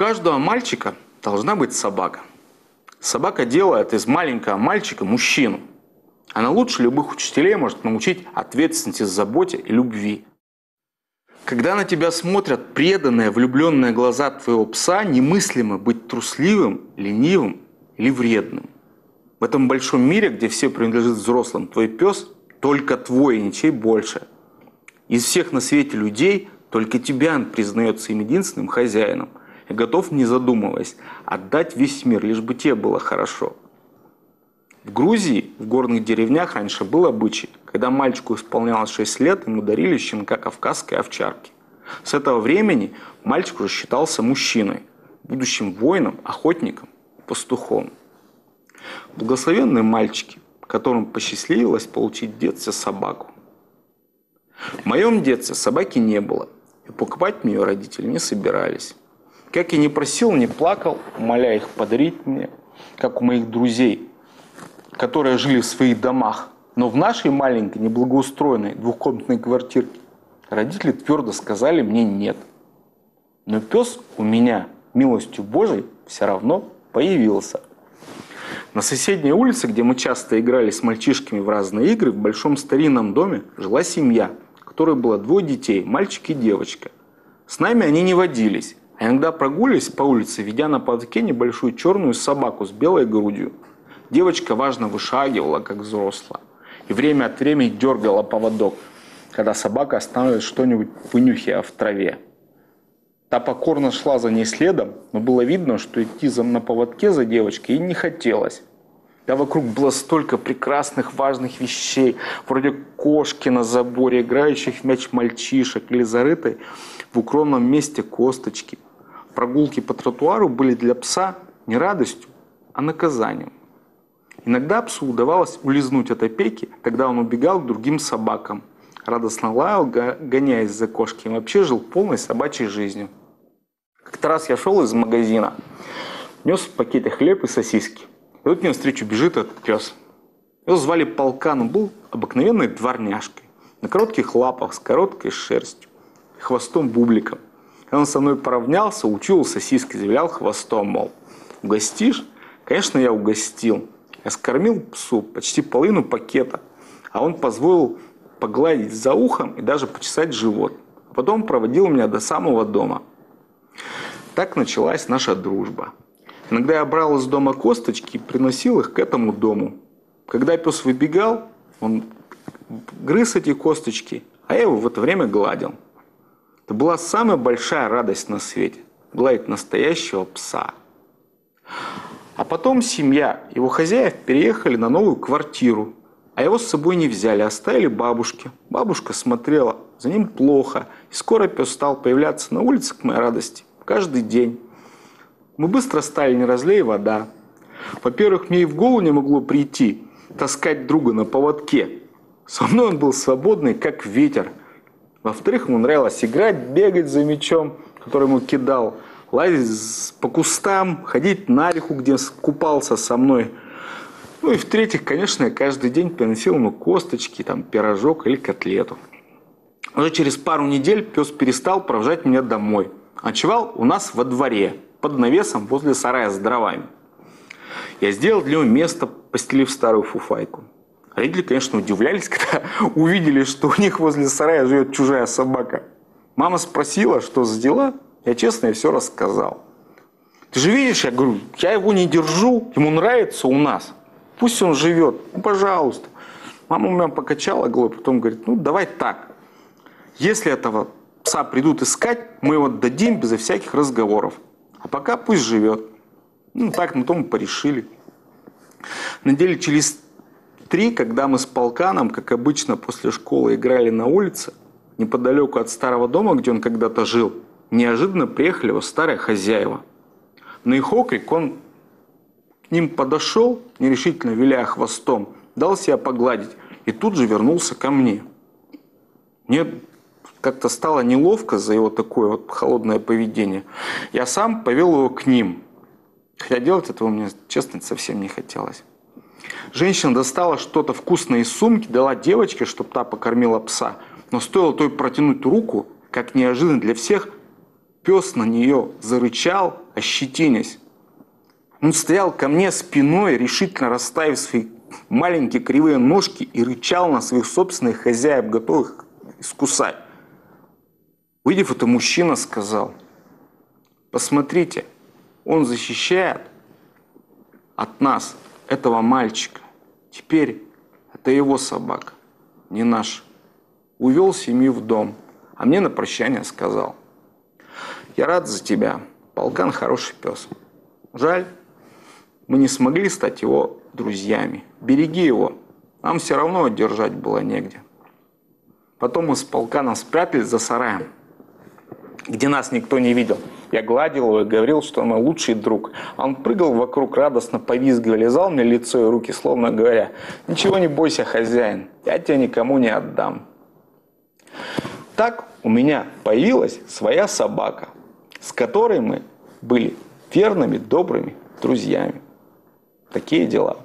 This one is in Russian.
каждого мальчика должна быть собака. Собака делает из маленького мальчика мужчину. Она лучше любых учителей может научить ответственности, заботе и любви. Когда на тебя смотрят преданные, влюбленные глаза твоего пса, немыслимо быть трусливым, ленивым или вредным. В этом большом мире, где все принадлежит взрослым, твой пес только твой и ничей больше. Из всех на свете людей только тебя он признает своим единственным хозяином и готов, не задумываясь, отдать весь мир, лишь бы тебе было хорошо. В Грузии, в горных деревнях раньше был обычай, когда мальчику исполнялось 6 лет, ему дарили щенка кавказской овчарки. С этого времени мальчик уже считался мужчиной, будущим воином, охотником, пастухом. Благословенные мальчики, которым посчастливилось получить в детстве собаку. В моем детстве собаки не было, и покупать мне ее родители не собирались. Как я не просил, не плакал, моля их подарить мне, как у моих друзей, которые жили в своих домах, но в нашей маленькой, неблагоустроенной двухкомнатной квартирке родители твердо сказали мне нет. Но пес у меня, милостью Божией, все равно появился. На соседней улице, где мы часто играли с мальчишками в разные игры, в большом старинном доме жила семья, в которой было двое детей, мальчик и девочка. С нами они не водились, а иногда прогуливались по улице, ведя на поводке небольшую черную собаку с белой грудью. Девочка важно вышагивала, как взрослая, и время от времени дергала поводок, когда собака останавливает что-нибудь вынюхивая в траве. Та покорно шла за ней следом, но было видно, что идти на поводке за девочкой ей не хотелось. Да вокруг было столько прекрасных, важных вещей, вроде кошки на заборе, играющих в мяч мальчишек или зарытой в укромном месте косточки. Прогулки по тротуару были для пса не радостью, а наказанием. Иногда псу удавалось улизнуть от опеки, тогда он убегал к другим собакам. Радостно лаял, гоняясь за кошки, и вообще жил полной собачьей жизнью. Как-то раз я шел из магазина, нес в пакете хлеб и сосиски. И вот мне навстречу бежит этот пес. Его звали Полкан, он был обыкновенной дворняжкой. На коротких лапах, с короткой шерстью, хвостом бубликом. Он со мной поравнялся, учил сосиски, завилял хвостом, мол, угостишь? Конечно, я угостил. Я скормил псу почти половину пакета, а он позволил погладить за ухом и даже почесать живот. А потом проводил меня до самого дома. Так началась наша дружба. Иногда я брал из дома косточки и приносил их к этому дому. Когда пес выбегал, он грыз эти косточки, а я его в это время гладил. Это была самая большая радость на свете – гладить настоящего пса. А потом семья, его хозяев переехали на новую квартиру, а его с собой не взяли, оставили бабушке. Бабушка смотрела, за ним плохо, и скоро пес стал появляться на улице к моей радости каждый день. Мы быстро стали не разлей вода. Во-первых, мне и в голову не могло прийти таскать друга на поводке. Со мной он был свободный, как ветер. Во-вторых, ему нравилось играть, бегать за мячом, который ему кидал, лазить по кустам, ходить на реку, где купался со мной. Ну и в-третьих, конечно, я каждый день приносил ему косточки, там, пирожок или котлету. Уже через пару недель пес перестал провожать меня домой. Ночевал у нас во дворе – под навесом возле сарая с дровами. Я сделал для него место, постелив старую фуфайку. Родители, конечно, удивлялись, когда увидели, что у них возле сарая живет чужая собака. Мама спросила, что за дела. Я честно ей все рассказал. Ты же видишь, я говорю, я его не держу, ему нравится у нас. Пусть он живет, ну, пожалуйста. Мама у меня покачала головой, потом говорит, ну давай так. Если этого пса придут искать, мы его дадим безо всяких разговоров. А пока пусть живет. Ну, так на том порешили. Недели через три, когда мы с полканом, как обычно, после школы играли на улице, неподалеку от старого дома, где он когда-то жил, неожиданно приехали его старые хозяева. На их окрик он к ним подошел, нерешительно виляя хвостом, дал себя погладить и тут же вернулся ко мне. Мне как-то стало неловко за его такое вот холодное поведение. Я сам повел его к ним. Хотя делать этого мне, честно, совсем не хотелось. Женщина достала что-то вкусное из сумки, дала девочке, чтобы та покормила пса. Но стоило той протянуть руку, как неожиданно для всех, Пес на нее зарычал, ощетинясь. Он стоял ко мне спиной, решительно расставив свои маленькие кривые ножки и рычал на своих собственных хозяев, готовых искусать. Увидев это, мужчина сказал, посмотрите, он защищает от нас этого мальчика. Теперь это его собака, не наш. Увел семью в дом, а мне на прощание сказал, я рад за тебя, полкан хороший пес. Жаль, мы не смогли стать его друзьями. Береги его, нам все равно держать было негде. Потом мы с полканом спрятались за сараем, где нас никто не видел. Я гладил его и говорил, что он мой лучший друг. А он прыгал вокруг, радостно повизгивал, лизал мне лицо и руки, словно говоря, «Ничего не бойся, хозяин, я тебя никому не отдам». Так у меня появилась своя собака, с которой мы были верными, добрыми друзьями. Такие дела.